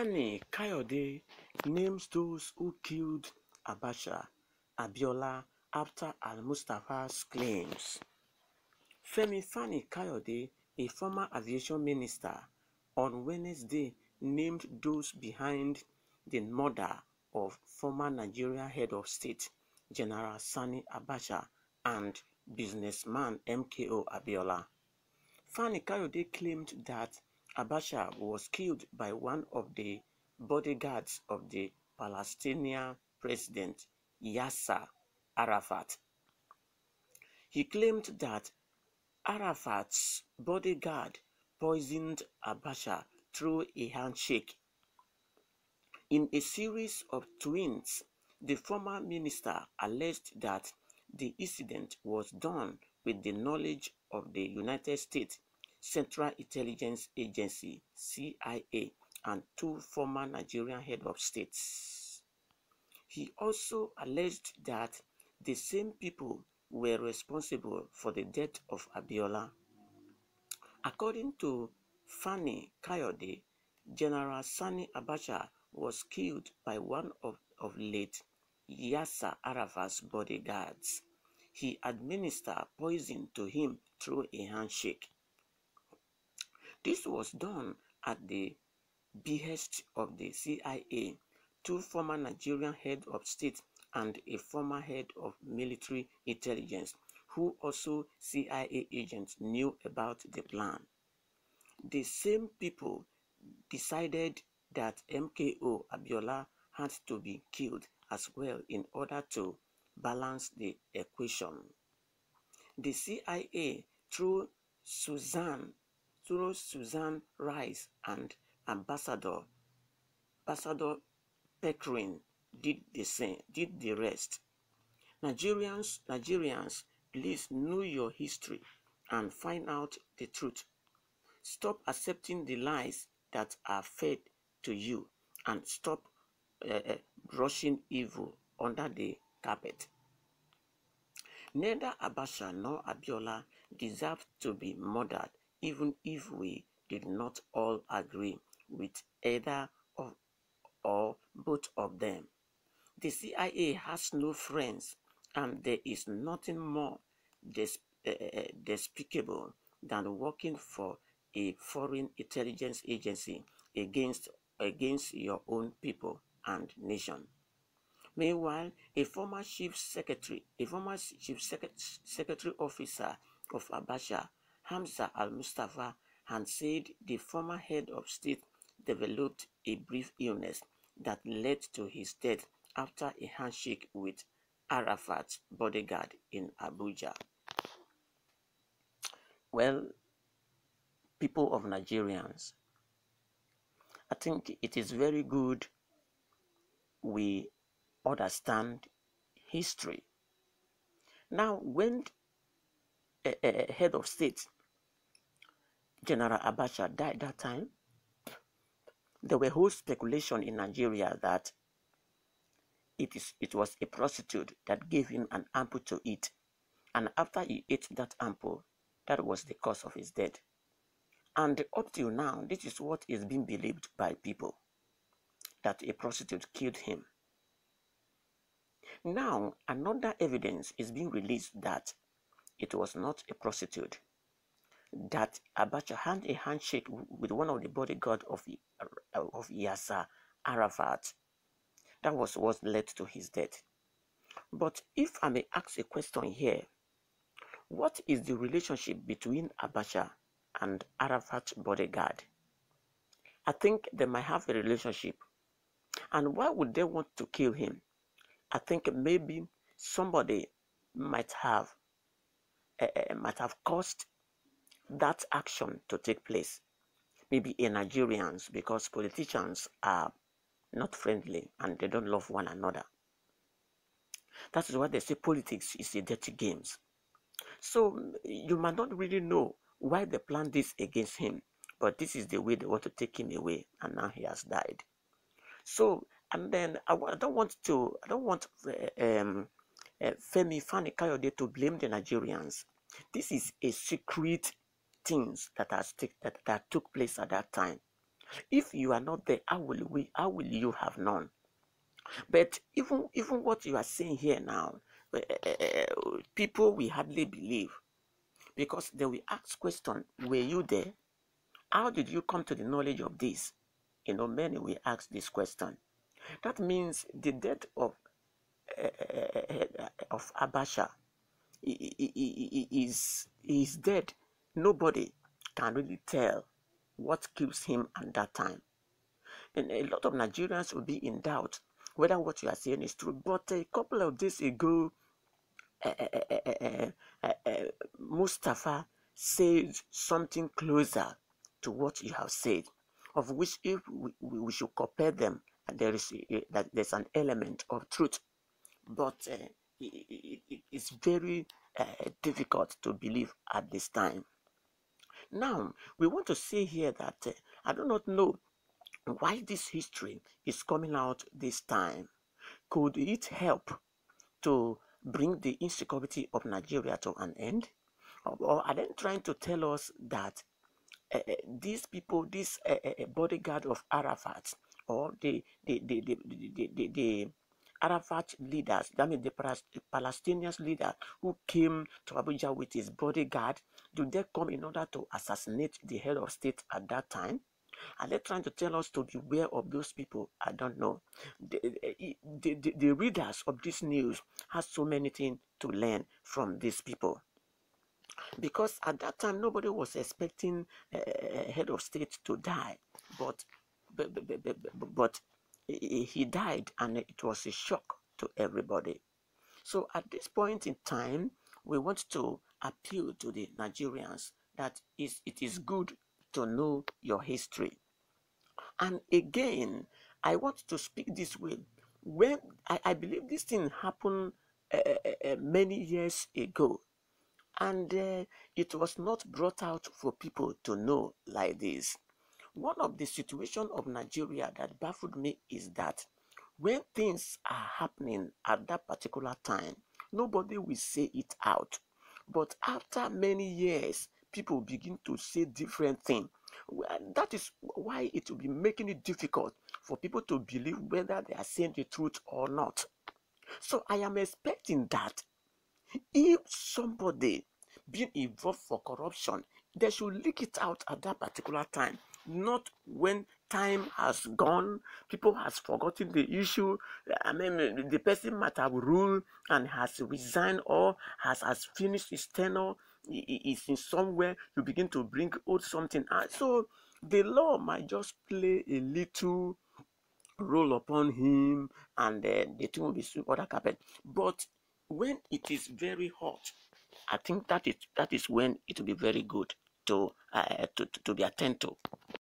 Fani Kayode names those who killed Abacha Abiola after Al-Mustafa's claims. Femi Fani Kayode, a former aviation minister, on Wednesday named those behind the murder of former Nigeria head of state General Sani Abacha and businessman MKO Abiola. Fani Kayode claimed that Abacha was killed by one of the bodyguards of the Palestinian president Yasser Arafat. He claimed that Arafat's bodyguard poisoned Abacha through a handshake. In a series of tweets, the former minister alleged that the incident was done with the knowledge of the United States Central Intelligence Agency CIA and two former Nigerian head of states. He also alleged that the same people were responsible for the death of Abiola. According to Fani Kayode, General Sani Abacha was killed by one of, of late Yasser Arafat's bodyguards. He administered poison to him through a handshake. This was done at the behest of the CIA, two former Nigerian head of state and a former head of military intelligence, who also CIA agents knew about the plan. The same people decided that MKO Abiola had to be killed as well in order to balance the equation. The CIA, through Susan, through Susan Rice and Ambassador, Ambassador Pickering, did the same, did the rest. Nigerians, Nigerians, please know your history and find out the truth. Stop accepting the lies that are fed to you and stop uh, brushing evil under the carpet. Neither Abacha nor Abiola deserve to be murdered even if we did not all agree with either of or both of them. The CIA has no friends and there is nothing more des- uh, despicable than working for a foreign intelligence agency against against your own people and nation. Meanwhile, a former chief secretary, a former chief secretary officer of Abacha, Hamza al-Mustafa, had said the former head of state developed a brief illness that led to his death after a handshake with Arafat's bodyguard in Abuja. Well, people of Nigerians, I think it is very good we understand history. Now, when a, a head of state, General Abacha, died that time, there were whole speculation in Nigeria that it is it was a prostitute that gave him an apple to eat, and after he ate that apple, that was the cause of his death. And up till now, this is what is being believed by people that a prostitute killed him. Now, another evidence is being released that it was not a prostitute. That Abacha had a handshake with one of the bodyguard of, of Yasser Arafat. That was what led to his death. But if I may ask a question here, what is the relationship between Abacha and Arafat bodyguard? I think they might have a relationship. And why would they want to kill him? I think maybe somebody might have uh, might have caused that action to take place. Maybe in Nigerians, because politicians are not friendly and they don't love one another. That is why they say politics is a dirty game. So you might not really know why they planned this against him, but this is the way they want to take him away, and now he has died. So and then I, I don't want to I don't want uh, um, uh, Femi Fani Kayode to blame the Nigerians. This is a secret things that has take, that, that took place at that time. If you are not there, how will we? How will you have known? But even even what you are saying here now, uh, people will hardly believe because they will ask question: Were you there? How did you come to the knowledge of this? You know, many will ask this question. That means the death of uh, of Abasha is is dead. Nobody can really tell what kills him at that time. And a lot of Nigerians will be in doubt whether what you are saying is true. But a couple of days ago, uh, uh, uh, Mustafa said something closer to what you have said, of which if we, we should compare them, there is that there's an element of truth, but eh, it, it, it's very eh, difficult to believe at this time. Now, we want to see here that uh, I do not know why this history is coming out this time. Could it help to bring the insecurity of Nigeria to an end? Or are they trying to tell us that uh, these people, this uh, bodyguard of Arafat, or the the the the, the, the, the Arafat leaders, that means the Palestinian leader who came to Abuja with his bodyguard, do they come in order to assassinate the head of state at that time? Are they trying to tell us to beware of those people? I don't know. The, eh, eh, the, the, the readers of this news has so many things to learn from these people because at that time nobody was expecting a head of state to die but, but, but, but he died and it was a shock to everybody. So at this point in time, we want to appeal to the Nigerians that is, it is good to know your history. And again, I want to speak this way. When I, I believe this thing happened uh, many years ago, and uh, it was not brought out for people to know like this. One of the situation of Nigeria that baffled me is that when things are happening at that particular time, nobody will say it out. But after many years, people begin to say different things. That is why it will be making it difficult for people to believe whether they are saying the truth or not. So I am expecting that if somebody being involved for corruption, they should leak it out at that particular time not when time has gone, people has forgotten the issue. I mean, the person might have ruled and has resigned or has, has finished his tenure. Is in somewhere you begin to bring out something. And so the law might just play a little role upon him, and uh, the thing will be swept other carpet. But when it is very hot, I think that is that is when it will be very good to uh, to, to be attended to.